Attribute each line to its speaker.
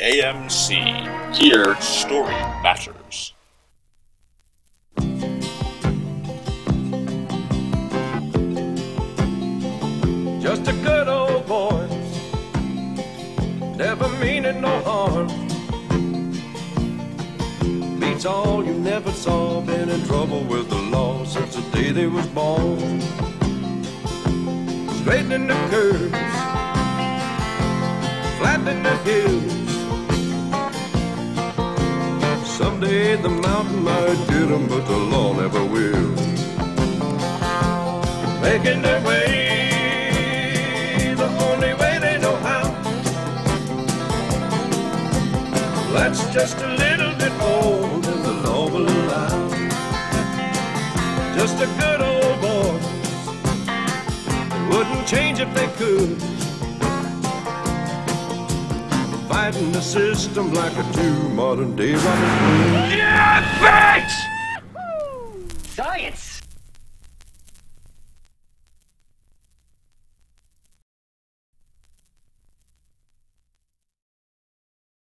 Speaker 1: AMC. Here, story matters.
Speaker 2: Just a good old boy, never meaning no harm. Beats all you never saw, been in trouble with the law since the day they was born. Straightening the curves, flattening the hills. Someday the mountain might get 'em, but the law never will. Making their way the only way they know how. That's just a little bit more than the law will allow. Just a good old boy. They Wouldn't change if they could. fighting the system like a two modern day Robin Hood.
Speaker 3: Yeah, thanks! Science!